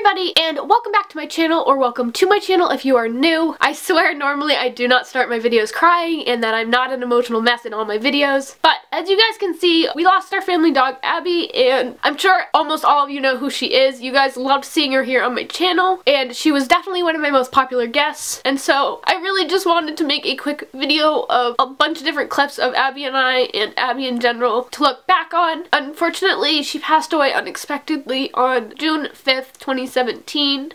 everybody and welcome back to my channel or welcome to my channel if you are new. I swear normally I do not start my videos crying and that I'm not an emotional mess in all my videos. But as you guys can see, we lost our family dog Abby and I'm sure almost all of you know who she is. You guys loved seeing her here on my channel and she was definitely one of my most popular guests. And so I really just wanted to make a quick video of a bunch of different clips of Abby and I and Abby in general to look back on. Unfortunately, she passed away unexpectedly on June 5th 2017.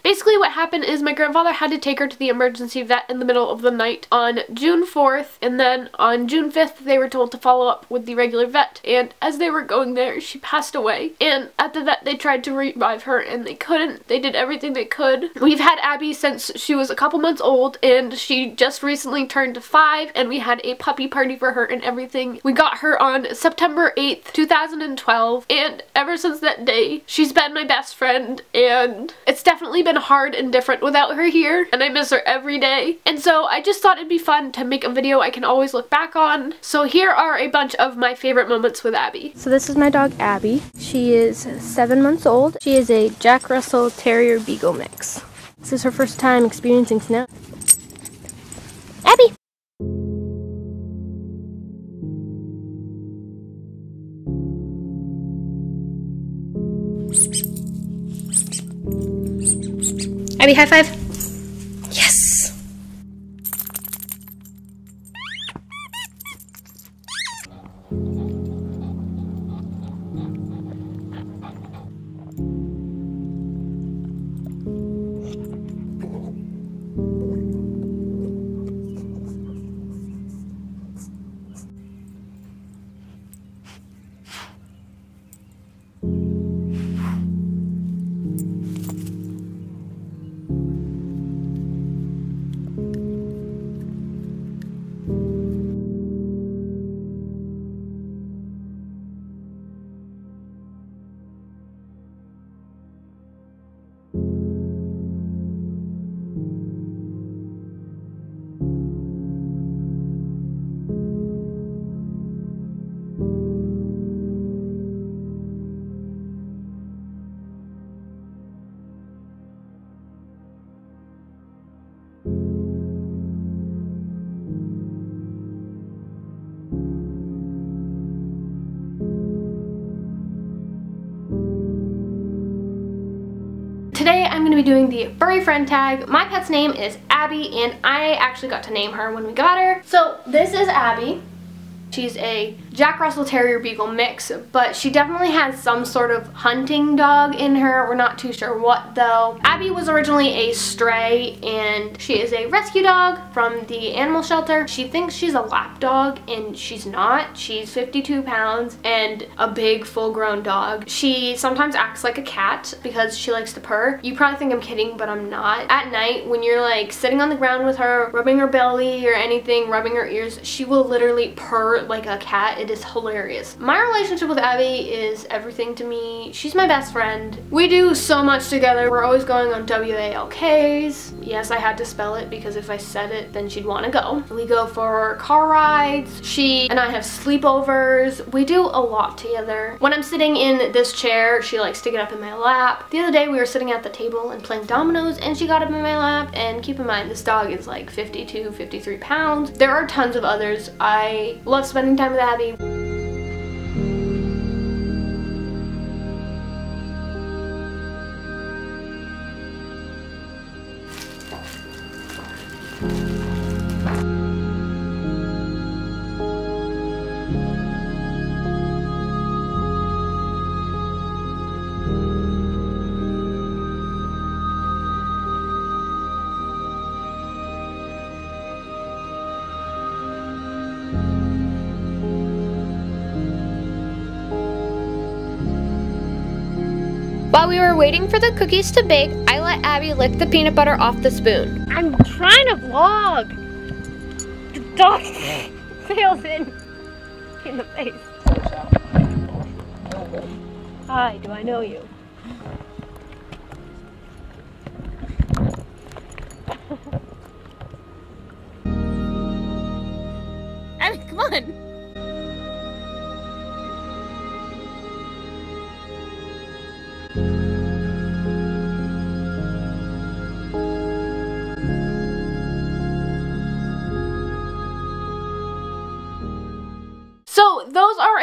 Basically what happened is my grandfather had to take her to the emergency vet in the middle of the night on June 4th and then on June 5th they were told to follow up with the regular vet and as they were going there she passed away and at the vet they tried to revive her and they couldn't. They did everything they could. We've had Abby since she was a couple months old and she just recently turned five and we had a puppy party for her and everything. We got her on September 8th, 2012 and ever since that day she's been my best friend and it's definitely been hard and different without her here and I miss her every day. And so I just thought it'd be fun to make a video I can always look back on. So here are a bunch of my favorite moments with Abby. So this is my dog Abby. She is seven months old. She is a Jack Russell Terrier Beagle mix. This is her first time experiencing snow. Abby! Abby, high five. I'm going to be doing the furry friend tag. My pet's name is Abby and I actually got to name her when we got her. So this is Abby. She's a Jack Russell Terrier Beagle mix, but she definitely has some sort of hunting dog in her. We're not too sure what though. Abby was originally a stray and she is a rescue dog from the animal shelter. She thinks she's a lap dog and she's not. She's 52 pounds and a big full-grown dog. She sometimes acts like a cat because she likes to purr. You probably think I'm kidding, but I'm not. At night, when you're like sitting on the ground with her, rubbing her belly or anything, rubbing her ears, she will literally purr like a cat. It is hilarious. My relationship with Abby is everything to me. She's my best friend. We do so much together. We're always going on WALKs. Yes, I had to spell it because if I said it, then she'd want to go. We go for car rides. She and I have sleepovers. We do a lot together. When I'm sitting in this chair, she likes to get up in my lap. The other day we were sitting at the table and playing dominoes and she got up in my lap and keep in mind this dog is like 52, 53 pounds. There are tons of others. I love spending time with Abby. While we were waiting for the cookies to bake, I let Abby lick the peanut butter off the spoon. I'm trying to vlog. The dog fails in in the face. Hi, do I know you? Thank you.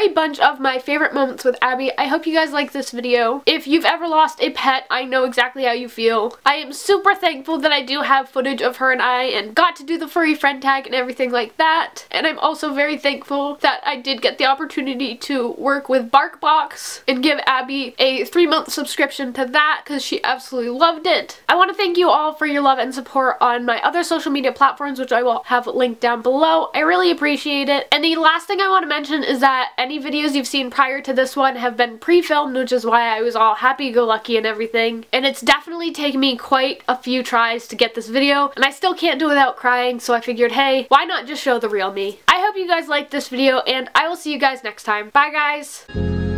Bunch of my favorite moments with Abby. I hope you guys like this video. If you've ever lost a pet, I know exactly how you feel. I am super thankful that I do have footage of her and I and got to do the furry friend tag and everything like that. And I'm also very thankful that I did get the opportunity to work with BarkBox and give Abby a three month subscription to that because she absolutely loved it. I want to thank you all for your love and support on my other social media platforms which I will have linked down below. I really appreciate it. And the last thing I want to mention is that any videos you've seen prior to this one have been pre-filmed which is why I was all happy-go-lucky and everything. And it's definitely taken me quite a few tries to get this video and I still can't do it without crying so I figured hey why not just show the real me. I hope you guys liked this video and I will see you guys next time. Bye guys!